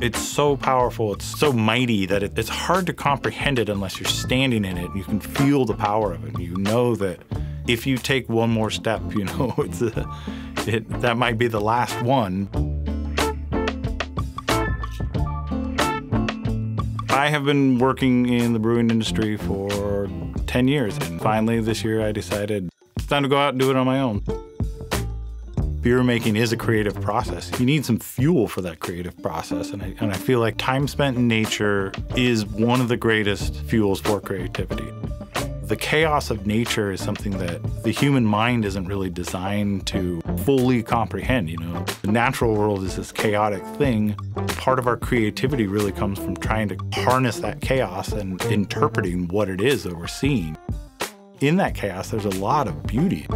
It's so powerful, it's so mighty that it, it's hard to comprehend it unless you're standing in it. And you can feel the power of it. You know that if you take one more step, you know, it's a, it, that might be the last one. I have been working in the brewing industry for 10 years, and finally this year I decided it's time to go out and do it on my own beer making is a creative process. You need some fuel for that creative process. And I, and I feel like time spent in nature is one of the greatest fuels for creativity. The chaos of nature is something that the human mind isn't really designed to fully comprehend. You know, the natural world is this chaotic thing. Part of our creativity really comes from trying to harness that chaos and interpreting what it is that we're seeing. In that chaos, there's a lot of beauty.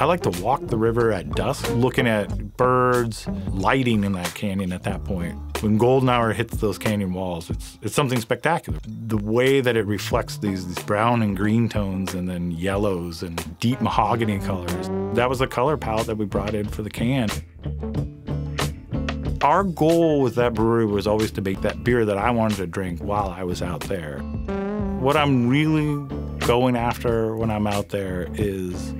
I like to walk the river at dusk, looking at birds, lighting in that canyon at that point. When golden hour hits those canyon walls, it's, it's something spectacular. The way that it reflects these, these brown and green tones and then yellows and deep mahogany colors, that was the color palette that we brought in for the can. Our goal with that brewery was always to make that beer that I wanted to drink while I was out there. What I'm really going after when I'm out there is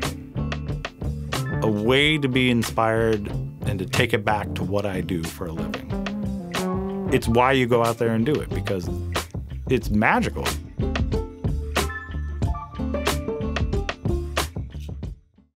way to be inspired and to take it back to what I do for a living. It's why you go out there and do it because it's magical.